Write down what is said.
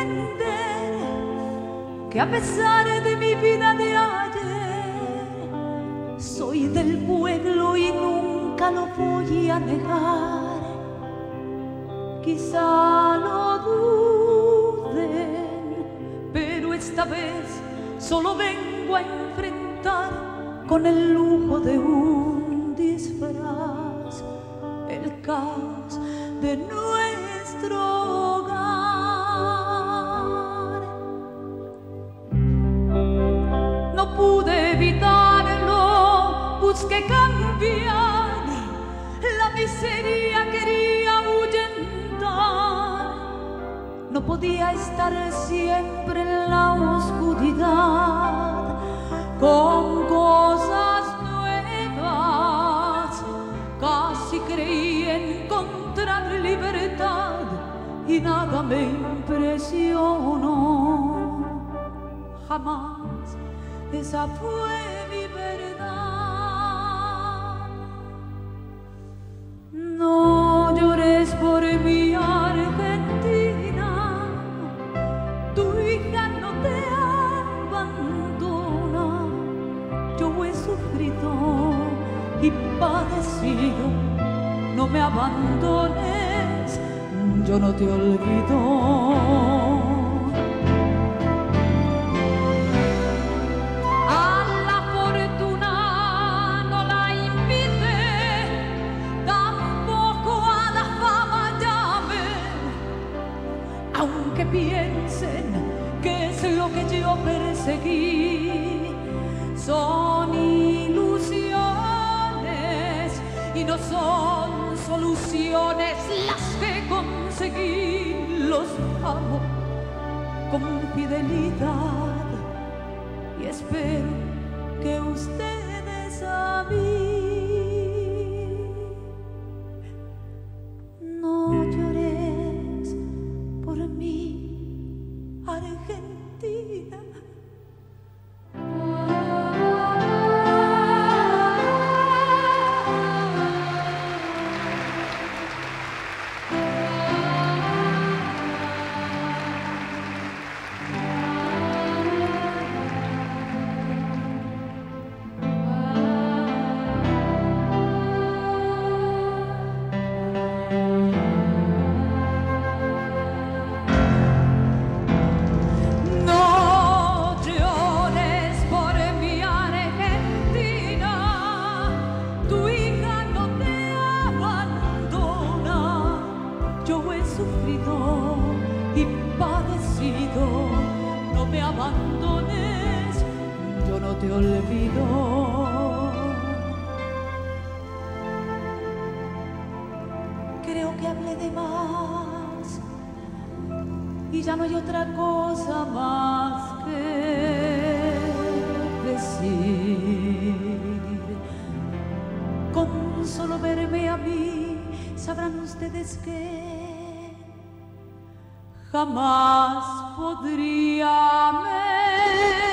entender que a pesar de mi vida de ayer, soy del pueblo y nunca lo voy a negar. Quizá lo duden, pero esta vez solo vengo a enfrentar con el lujo de un disfraz el caos de nuestro podía estar siempre en la oscuridad y nada me impresionó. Jamás esa fue mi verdad. No llores por mi Argentina, tu hija no te abandona. Yo he sufrido y padecido, no me abandones, yo no te olvido. A la fortuna no la invité, tampoco a la fama llamen, aunque piensen que es lo que yo perseguí. Son ilusiones y no son soluciones las que conseguí. Los amo con fidelidad y espero que ustedes a mí sufrido y padecido, no me abandones, yo no te olvido. Creo que hablé de más y ya no hay otra cosa más que decir. Con solo verme a mí, sabrán ustedes que jamás podría amar.